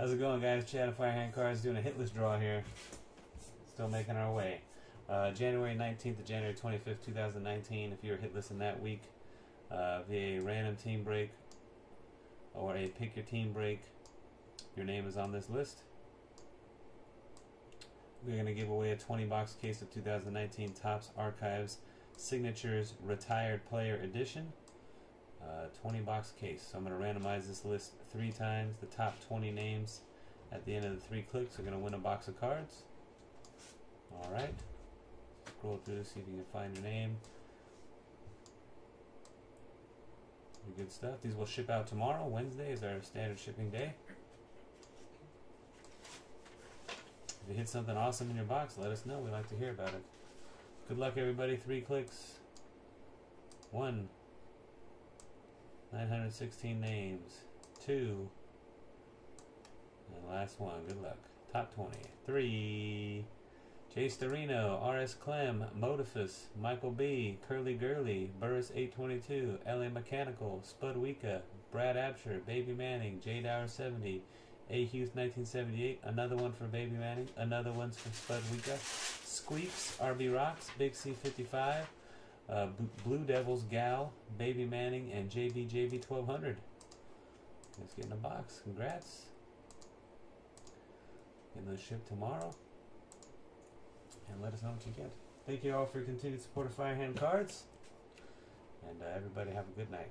How's it going, guys? Chad of Firehand Cards doing a hitless draw here. Still making our way. Uh, January 19th to January 25th, 2019. If you were hitless in that week uh, via a random team break or a pick your team break, your name is on this list. We're going to give away a 20 box case of 2019 Topps Archives Signatures Retired Player Edition. Uh, 20 box case. So I'm going to randomize this list three times. The top 20 names at the end of the three clicks are going to win a box of cards. Alright. Scroll through, see if you can find your name. Good stuff. These will ship out tomorrow. Wednesday is our standard shipping day. If you hit something awesome in your box, let us know. We like to hear about it. Good luck, everybody. Three clicks. One. 916 names. Two. And last one. Good luck. Top 20. Three. Jay Starino, R.S. Clem, Modifus, Michael B., Curly Gurley, Burris 822, LA Mechanical, Spud Wika, Brad Absher, Baby Manning, J Dower 70, A. Hughes 1978, another one for Baby Manning, another one's for Spud Wika, Squeaks, RB Rocks, Big C 55, uh, Blue Devils Gal, Baby Manning, and JBJB 1200. Let's get in a box. Congrats. Getting those shipped tomorrow and let us know what you get. Thank you all for your continued support of Firehand Cards, and uh, everybody have a good night.